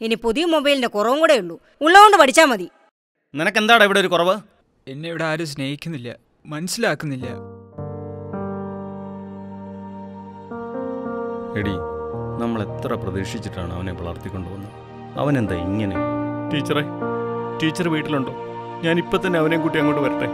ഇനി പുതിയ മൊബൈലിന്റെ കുറവും കൂടെ ഉള്ളൂ. ഉള്ളതുകൊണ്ട് പഠിച്ചാൽ മതി. നിനക്കെന്താടാ ഇവിടെ ഒരു കുറവ്? എന്നെ ഇവിടെ ആരും സ്നേഹിക്കുന്നില്ല. മനസ്സിലാക്കുന്നില്ല. എടി നമ്മൾ എത്ര പ്രതീക്ഷിച്ചിട്ടാണ് അവനെ വളർത്തിക്കൊണ്ടുവന്നത്? അവനെന്താ ഇങ്ങനെ? ടീച്ചറെ ടീച്ചർ വീട്ടിലുണ്ടോ? ഞാൻ ഇപ്പൊ തന്നെ അവനെയും കൂട്ടി അങ്ങോട്ട് വരട്ടെ.